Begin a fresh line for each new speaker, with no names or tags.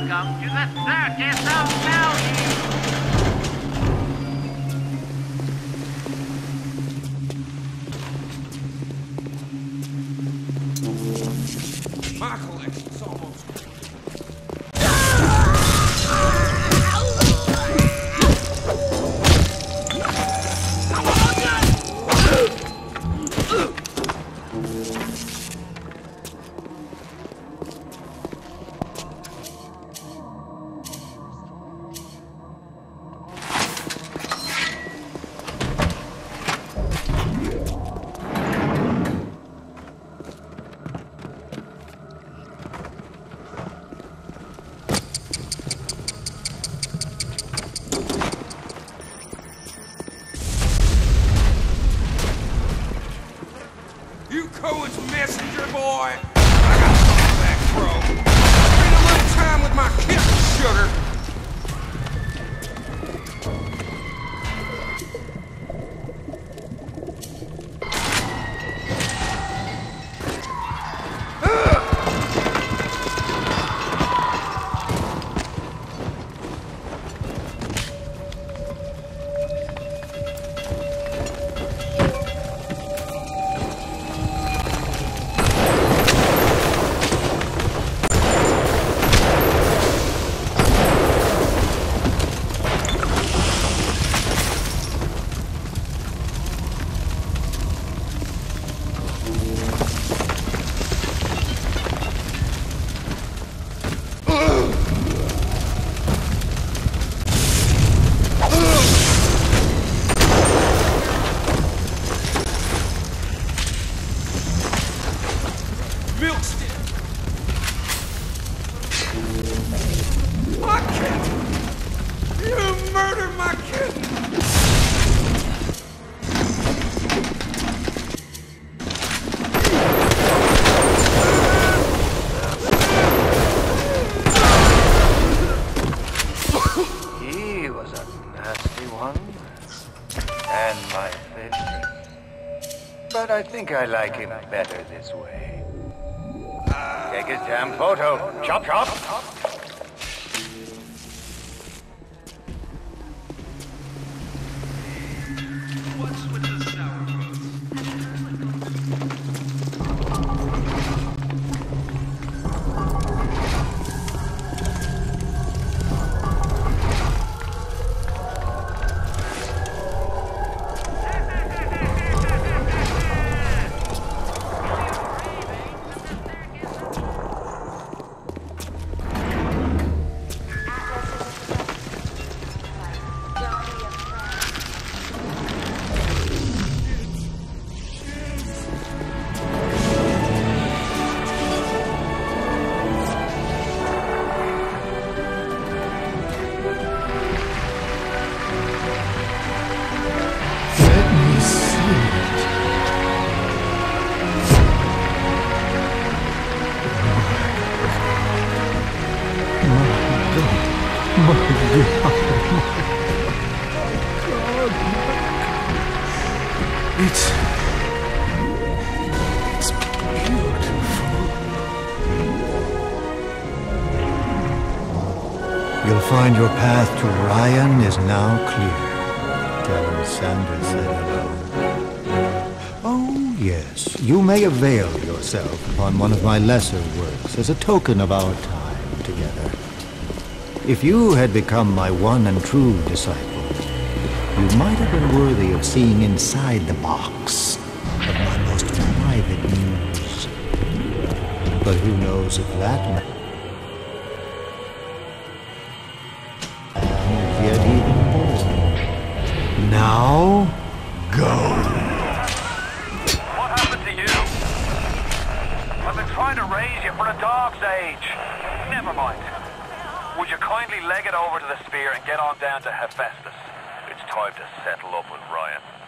Welcome to the Circus of Melody.
Messenger boy! I got something back, bro. Spend a little time with my kitten, sugar.
Nasty one. And my favorite. But I think I like him better this way. Take his damn photo. Chop, chop.
God, my God, It's, beautiful. You'll find your path to Ryan is now clear. Tell him Sander said hello. Oh, yes. You may avail yourself upon one of my lesser works as a token of our time together. If you had become my one and true disciple, you might have been worthy of seeing inside the box of my most private news. But who knows if that born. Now, go.
What happened to you? I've been trying to raise you for a dog's age. Never mind. Would you kindly leg it over to the sphere and get on down to Hephaestus? It's time to settle up with Ryan.